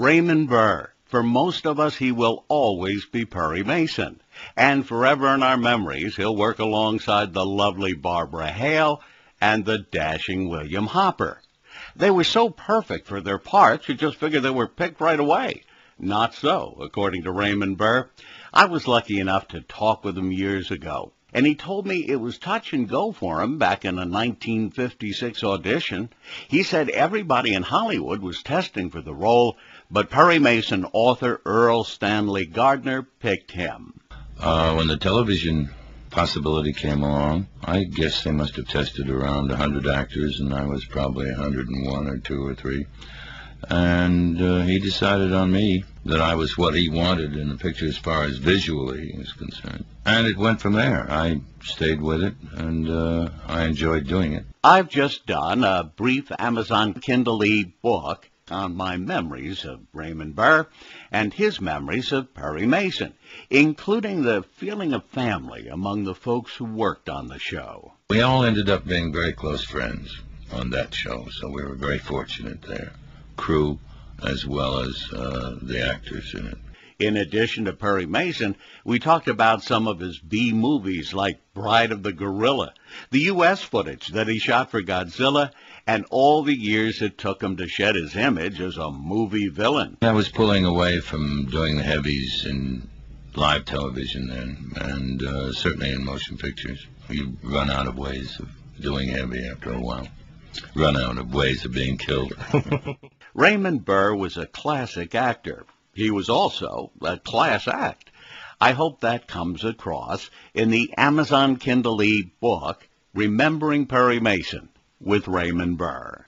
Raymond Burr. For most of us, he will always be Perry Mason. And forever in our memories, he'll work alongside the lovely Barbara Hale and the dashing William Hopper. They were so perfect for their parts, you just figured they were picked right away. Not so, according to Raymond Burr. I was lucky enough to talk with him years ago, and he told me it was touch and go for him back in a 1956 audition. He said everybody in Hollywood was testing for the role, but Perry Mason author Erle Stanley Gardner picked him. Uh, when the television possibility came along, I guess they must have tested around a 100 actors, and I was probably a 101 or 2 or 3. And uh, he decided on me that I was what he wanted in the picture as far as visually is concerned. And it went from there. I stayed with it, and uh, I enjoyed doing it. I've just done a brief Amazon Kindle book on my memories of Raymond Burr and his memories of Perry Mason, including the feeling of family among the folks who worked on the show. We all ended up being very close friends on that show, so we were very fortunate there. Crew as well as uh, the actors in it. In addition to Perry Mason, we talked about some of his B movies like Bride of the Gorilla, the U.S. footage that he shot for Godzilla, and all the years it took him to shed his image as a movie villain. I was pulling away from doing the heavies in live television then, and uh, certainly in motion pictures. You run out of ways of doing heavy after a while. Run out of ways of being killed. Raymond Burr was a classic actor. He was also a class act. I hope that comes across in the Amazon Kindle book, Remembering Perry Mason with Raymond Burr.